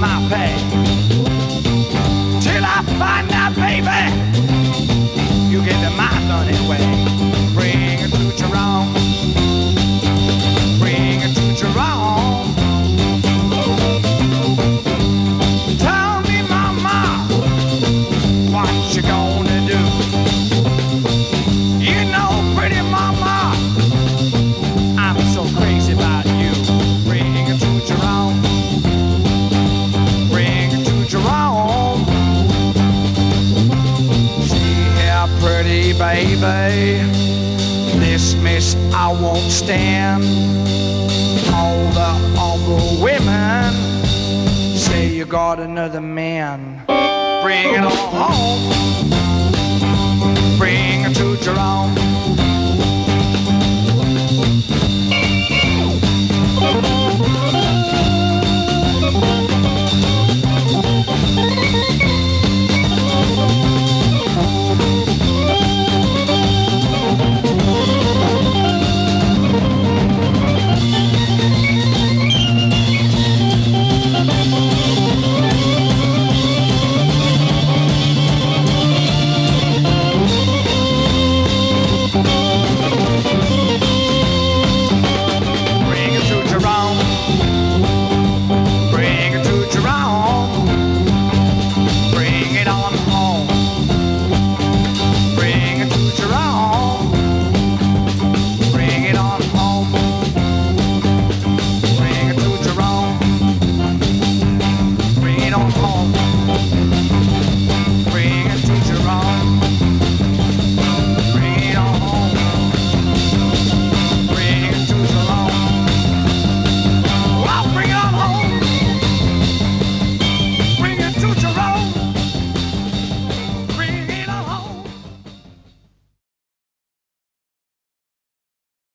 my pay. Till I find that baby, you get my money way. Bring it to Jerome. Bring it to Jerome. Tell me, mama, what you gonna baby. This mess I won't stand. All the awful women say you got another man. Bring it on home. Bring it to Jerome. don't home.